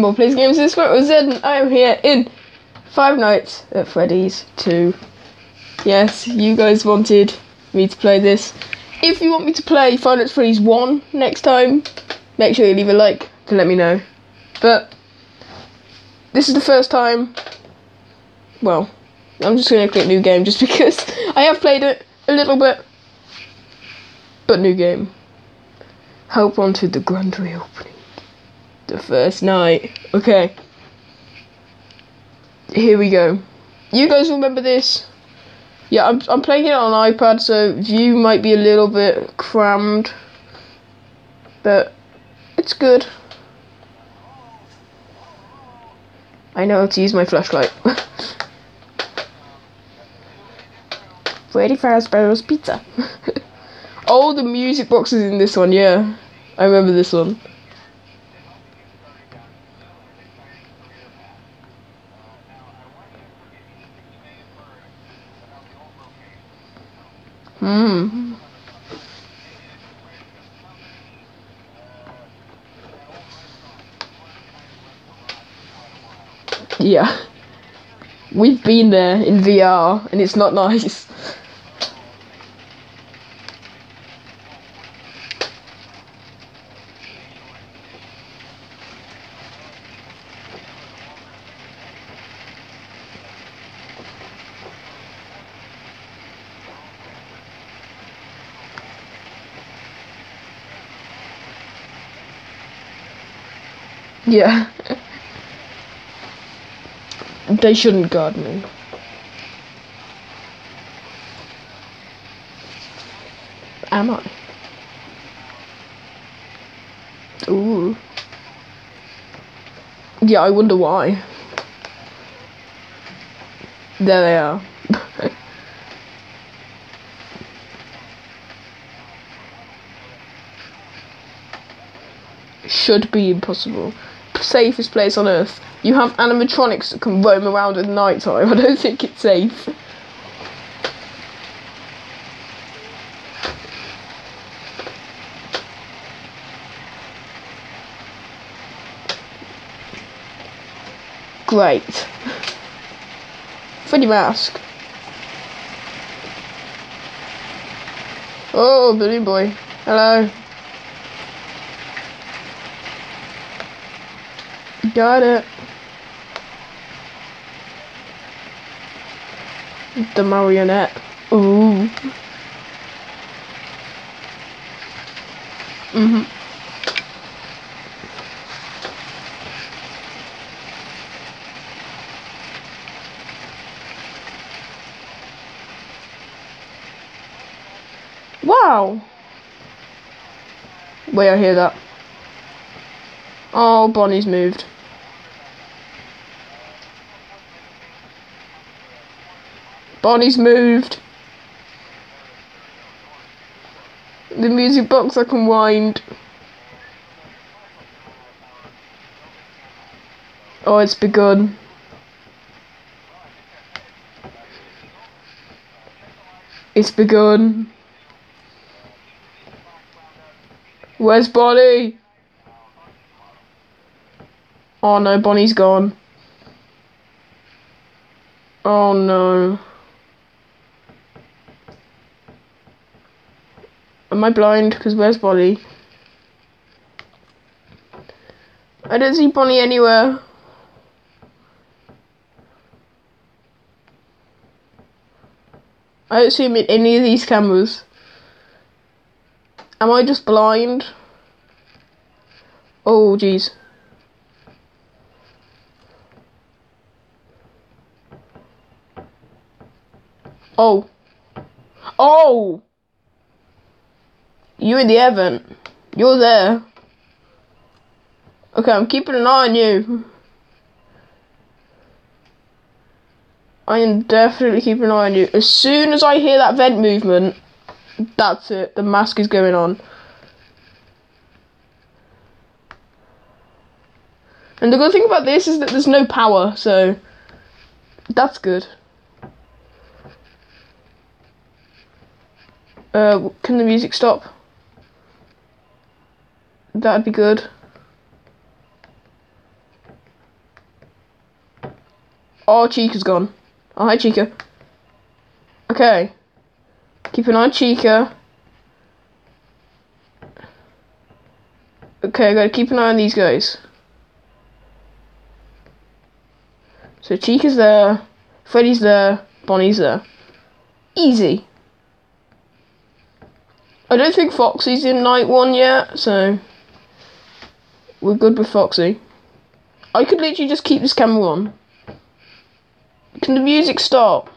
Mole Plays Gamez this week. Zen, I am here in Five Nights at Freddy's 2. Yes, you guys wanted me to play this. If you want me to play Five Nights at Freddy's 1 next time, make sure you leave a like to let me know. But this is the first time. Well, I'm just gonna click new game just because I have played it a little bit. But new game. Help onto the grand reopening. The first night. Okay. Here we go. You guys remember this? Yeah, I'm, I'm playing it on iPad, so view might be a little bit crammed. But it's good. I know how to use my flashlight. Freddy Fazbear's Pizza. oh, the music boxes in this one, yeah. I remember this one. Hmm. Yeah. We've been there in VR and it's not nice. Yeah. they shouldn't guard me. Am I? Ooh. Yeah, I wonder why. There they are. Should be impossible safest place on earth. You have animatronics that can roam around at night time. I don't think it's safe. Great. Freddy Mask. Oh, Billy Boy. Hello. Got it. The marionette. Ooh. Mhm. Wow. Wait, I hear that. Oh, Bonnie's moved. Bonnie's moved. The music box I can wind. Oh, it's begun. It's begun. Where's Bonnie? Oh no, Bonnie's gone. Oh no. Am I blind? Because where's Bonnie? I don't see Bonnie anywhere. I don't see him in any of these cameras. Am I just blind? Oh, jeez. Oh. Oh! You in the event. You're there. Okay, I'm keeping an eye on you. I am definitely keeping an eye on you. As soon as I hear that vent movement, that's it. The mask is going on. And the good thing about this is that there's no power, so that's good. Uh, can the music stop? That'd be good. Oh, Chica's gone. Oh, hi, Chica. Okay. Keep an eye on Chica. Okay, I gotta keep an eye on these guys. So Chica's there, Freddy's there, Bonnie's there. Easy. I don't think Foxy's in night one yet, so we're good with Foxy. I could literally just keep this camera on. Can the music stop?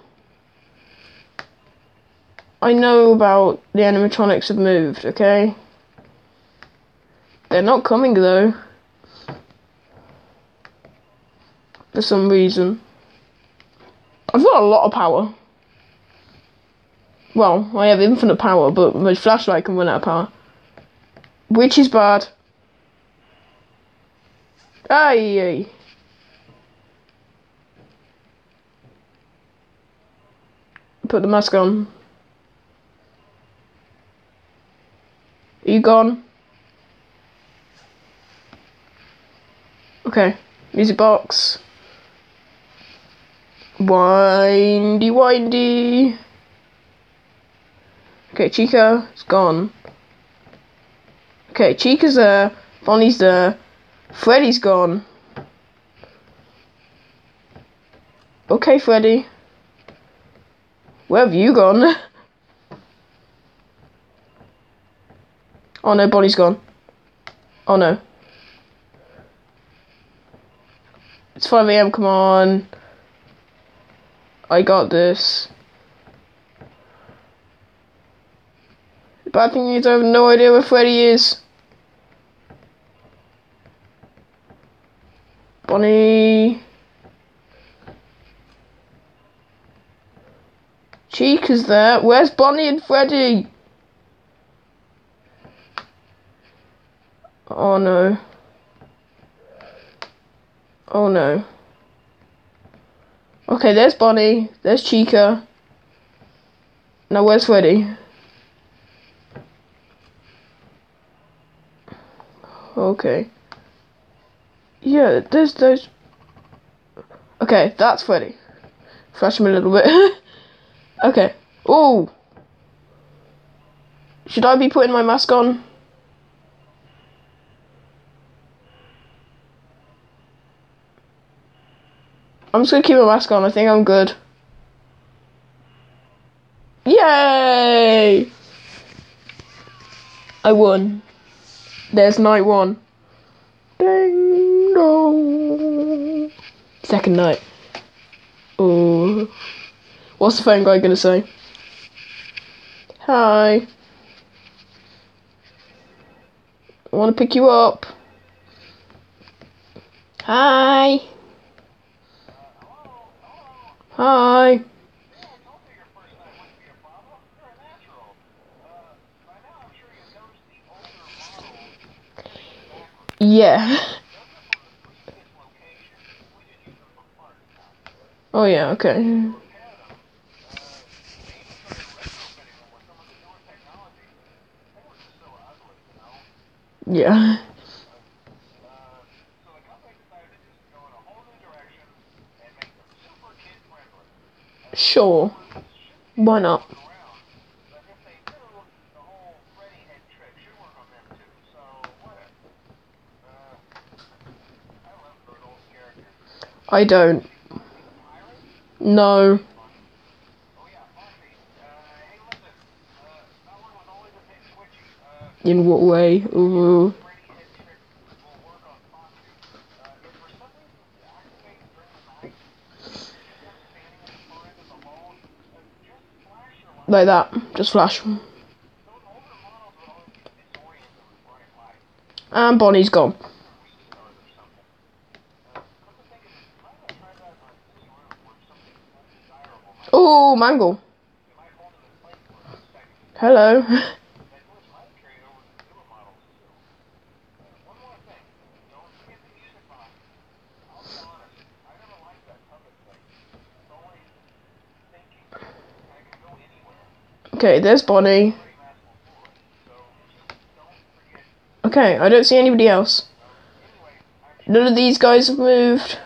I know about the animatronics have moved, okay? They're not coming though. For some reason. I've got a lot of power. Well, I have infinite power, but my flashlight can run out of power. Which is bad. Aye. Put the mask on. Are you gone? Okay. Music box. Windy, windy. Okay, Chica's gone. Okay, Chica's there. Bonnie's there. Freddy's gone. Okay, Freddy. Where have you gone? oh no, Bonnie's gone. Oh no. It's 5 a.m., come on. I got this. The bad thing is I have no idea where Freddy is. Bonnie. Chica's there. Where's Bonnie and Freddy? Oh no. Oh no. Okay, there's Bonnie. There's Chica. Now where's Freddy? Okay. Yeah, there's those. Okay, that's Freddy. Flash him a little bit. okay. Oh. Should I be putting my mask on? I'm just gonna keep my mask on. I think I'm good. Yay! I won. There's night one. Ding dong. Second night. Oh. What's the phone guy gonna say? Hi. I wanna pick you up. Hi. Hi. Yeah. Oh yeah, okay. Yeah. Sure. Why not? I don't. No. In what way? Ooh. Like that. Just flash. And Bonnie's gone. Mangle. Hello. Okay, there's Bonnie. Okay, I don't see anybody else. None of these guys have moved.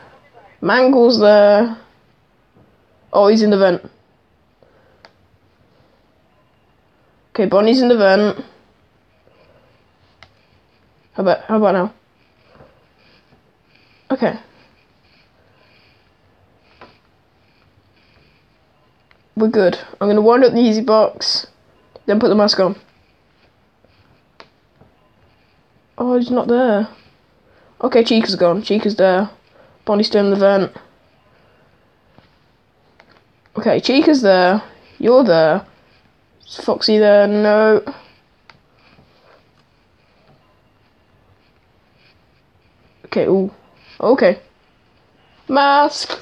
Mangle's there. Oh, he's in the vent. Okay, Bonnie's in the vent. How about how about now? Okay. We're good. I'm gonna wind up the easy box, then put the mask on. Oh, he's not there. Okay, Chica's gone. Chica's there. Bonnie's still in the vent. Okay, Chica's there. You're there. Is Foxy there? No. Okay, ooh. Okay. Mask.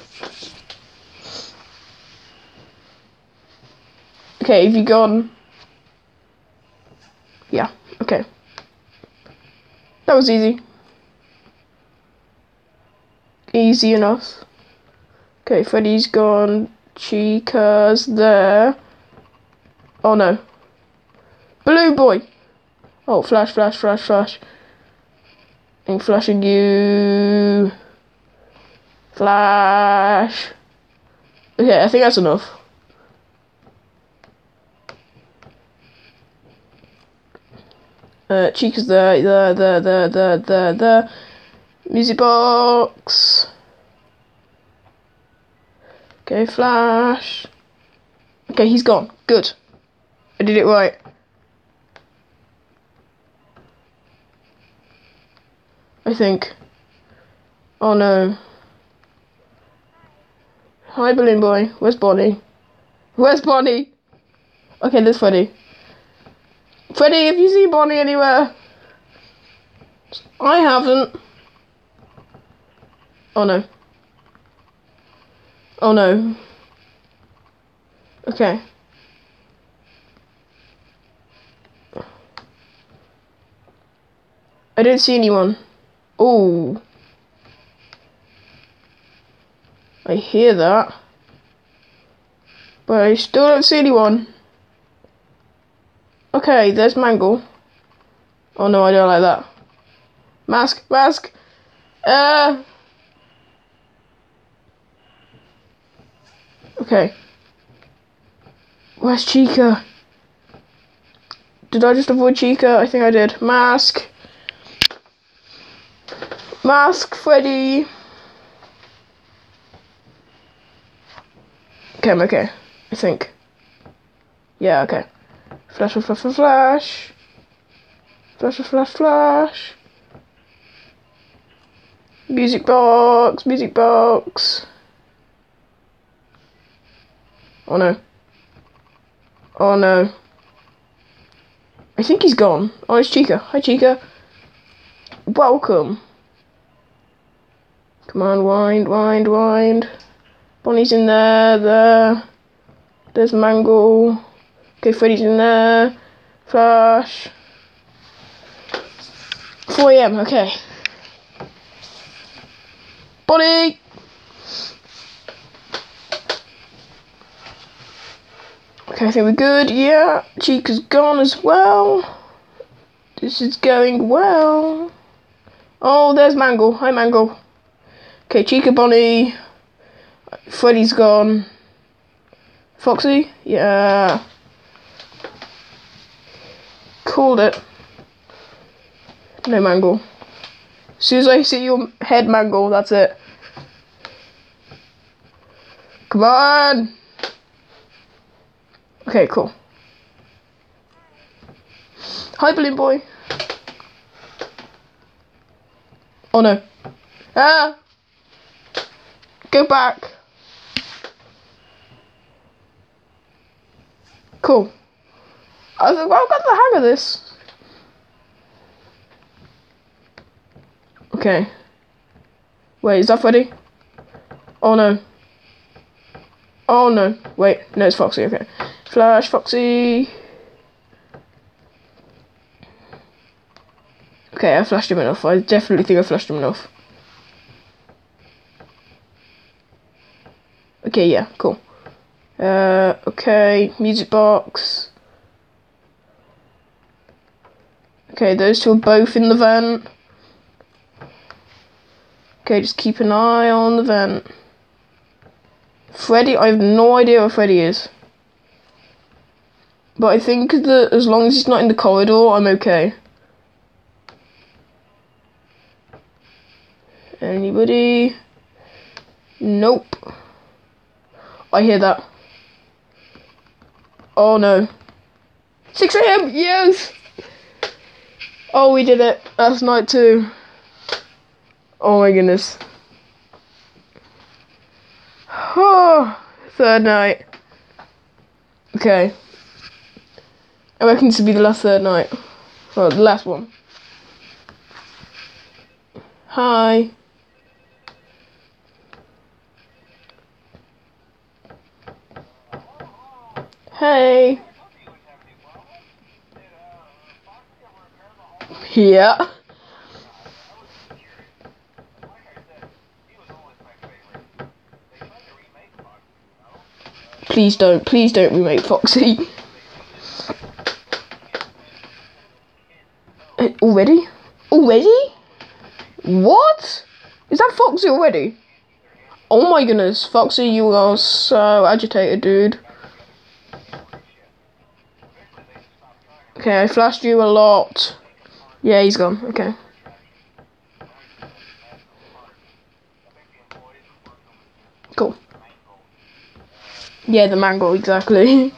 Okay, have you gone? Yeah, okay. That was easy. Easy enough. Okay, Freddy's gone. Chica's there. Oh no. Blue boy! Oh, flash, flash, flash, flash. I'm flashing you. Flash. Okay, I think that's enough. Uh, Chica's there, there, there, there, there, there, there. Music box. Okay, flash. Okay, he's gone. Good. I did it right. I think. Oh no. Hi, Balloon Boy. Where's Bonnie? Where's Bonnie? Okay, there's Freddy. Freddy, have you seen Bonnie anywhere? I haven't. Oh no. Oh no. Okay. I don't see anyone. Oh. I hear that. But I still don't see anyone. Okay, there's Mangle. Oh no, I don't like that. Mask, mask. Uh. Okay. Where's Chica? Did I just avoid Chica? I think I did. Mask. Mask, Freddy. Okay, I'm okay. I think. Yeah, okay. Flash, flash, flash, flash. Flash, flash, flash. Music box, music box. Oh no. Oh no. I think he's gone. Oh, it's Chica. Hi, Chica. Welcome. Come on, wind, wind, wind. Bonnie's in there, there. There's Mangle. Okay, Freddy's in there. Flash. 4 a.m., okay. Bonnie! Okay, I think we're good. Yeah, Chica's gone as well. This is going well. Oh, there's Mangle. Hi, Mangle. Okay, Chica, Bonnie. Freddy's gone. Foxy? Yeah. Called it. No Mangle. As soon as I see your head, Mangle, that's it. Come on! Okay, cool. Hi, Balloon Boy. Oh no. Ah! Go back. Cool. I think well, I've got the hang of this. Okay. Wait, is that Freddy? Oh no. Oh no. Wait, no, it's Foxy, okay. Flash, Foxy. Okay, I flashed him enough. I definitely think I flashed him enough. Okay, yeah, cool. Uh, okay, music box. Okay, those two are both in the vent. Okay, just keep an eye on the vent. Freddy, I have no idea where Freddy is. But I think that as long as he's not in the corridor, I'm okay. Anybody? Nope. I hear that. Oh no. 6 a.m. Yes. Oh, we did it. That's night two. Oh my goodness. Oh, third night. Okay. I reckon this will be the last third night. Well, the last one. Hi. Hey. Yeah. Please don't, please don't remake Foxy. Uh, Already? Already? What? Is that Foxy already? Oh my goodness, Foxy, you are so agitated, dude. Okay, I flashed you a lot. Yeah, he's gone. Okay. Cool. Yeah, the Mangle, exactly.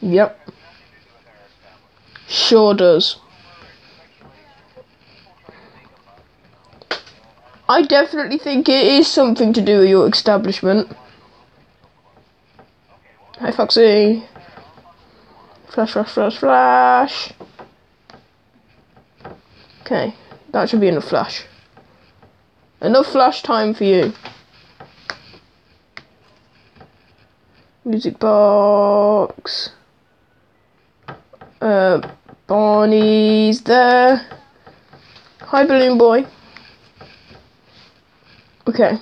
yep. Sure does. I definitely think it is something to do with your establishment. Hi, Foxy. Flash, flash, flash, flash. Okay, that should be enough flash. Enough flash time for you. Music box. Uh, Bonnie's there. Hi, Balloon Boy. Okay.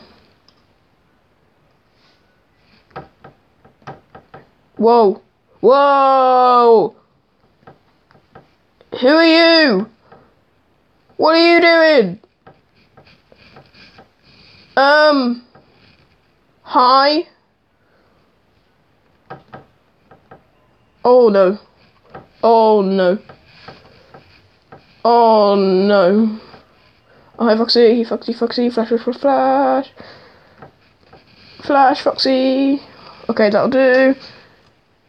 Whoa. Whoa! Who are you? What are you doing? Um. Hi? Oh no. Oh no. Oh no. Oh, hi, Foxy, Foxy, Foxy, flash, flash, flash. Flash, Foxy. Okay, that'll do.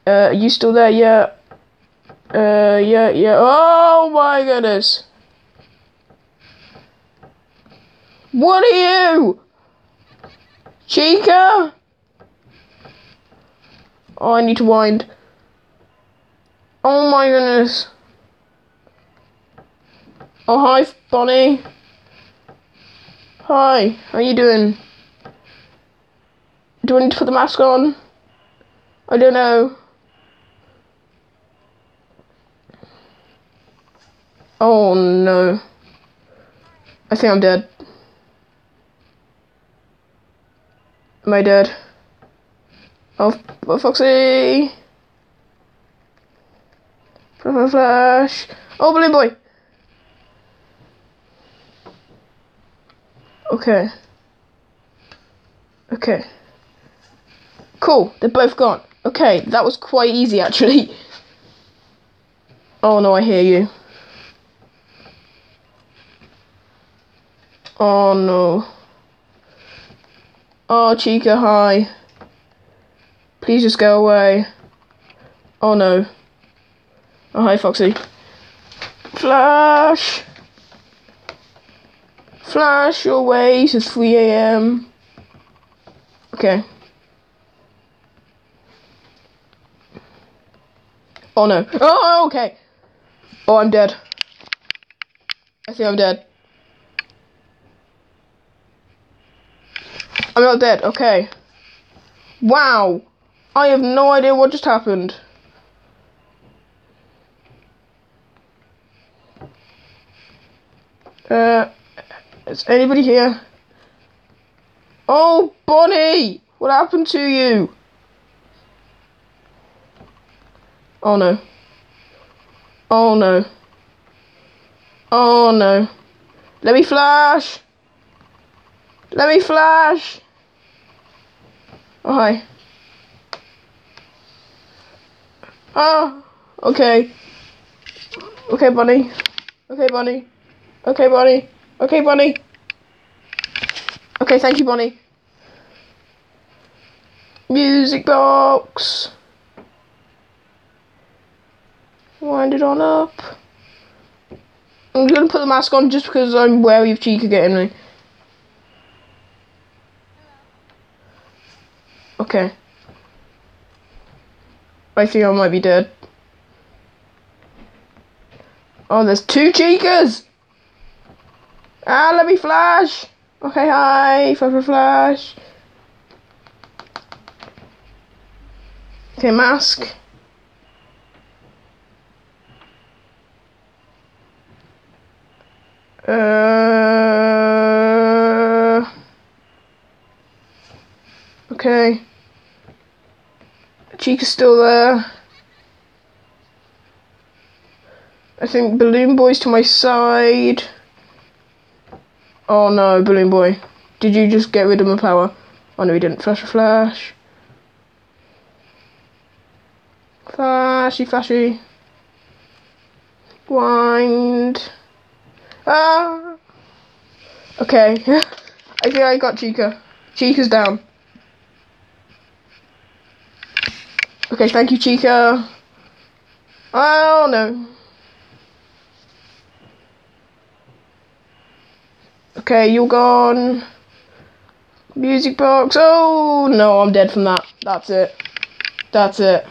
Uh, are you still there? Yeah. Uh, yeah, yeah. Oh my goodness. What are you? Chica? Oh, I need to wind. Oh my goodness. Oh, hi, Bonnie. Hi, how are you doing? Do I need to put the mask on? I don't know. Oh no. I think I'm dead. Am I dead? Oh, oh Foxy! Flash! Oh, Balloon Boy! Okay. Okay. Cool, they're both gone. Okay, that was quite easy actually. Oh no, I hear you. Oh no. Oh, Chica, hi. Please just go away. Oh no. Oh, hi, Foxy. Flash! Flash your way to 3 a.m. Okay. Oh no. Oh, okay. Oh, I'm dead. I think I'm dead. I'm not dead. Okay. Wow. I have no idea what just happened. Uh, is anybody here? Oh, Bonnie! What happened to you? Oh no. Oh no. Oh no. Let me flash. Let me flash. Oh hi. Oh, okay. Okay, bunny. Okay, bunny. Okay, bunny. Okay, Bonnie. Okay, thank you, Bonnie. Music box. Wind it on up. I'm gonna put the mask on just because I'm wary of Chica getting me. Okay. I think I might be dead. Oh, there's two Chicas! Ah, let me flash! Okay, hi, flash, flash. Okay, mask. Uh, okay. Chica's still there. I think Balloon Boy's to my side. Oh no, Balloon Boy. Did you just get rid of my power? Oh no, he didn't. Flash, flash. Flashy, flashy. Wind. Ah. Okay. I think I got Chica. Chica's down. Okay, thank you, Chica. Oh no. Okay, you're gone. Music box. Oh no, I'm dead from that. That's it. That's it.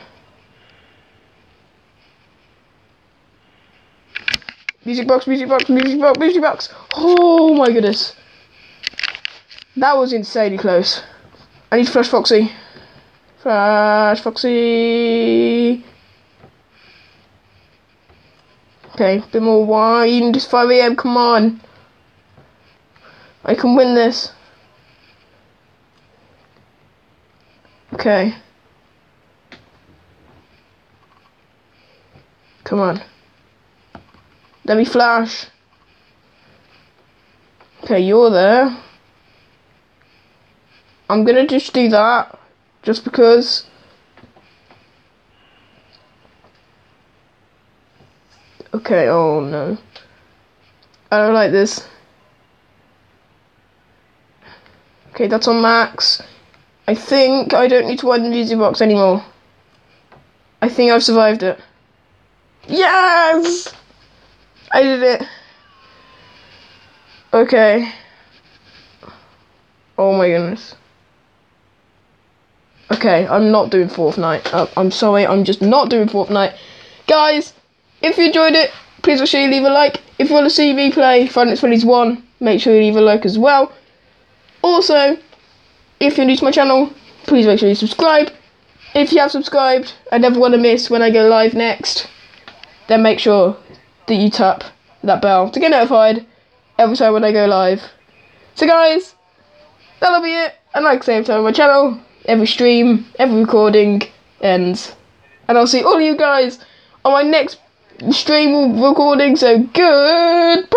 Music box, music box, music box, music box. Oh my goodness. That was insanely close. I need to flash Foxy. Flash Foxy. Okay, bit more wine. It's 5 a.m. Come on. I can win this. Okay. Come on. Let me flash. Okay, you're there. I'm gonna just do that. Just because. Okay, oh no. I don't like this. Okay, that's on max. I think I don't need to wind the music box anymore. I think I've survived it. Yes! I did it. Okay. Oh my goodness. Okay, I'm not doing Fortnite. Uh, I'm sorry, I'm just not doing Fortnite. Guys, if you enjoyed it, please make sure you leave a like. If you want to see me play at Freddy's 1, make sure you leave a like as well. Also, if you're new to my channel, please make sure you subscribe. If you have subscribed and never want to miss when I go live next, then make sure that you tap that bell to get notified every time when I go live. So guys, that'll be it. And like I time on my channel, every stream, every recording ends. And I'll see all of you guys on my next stream recording. So goodbye.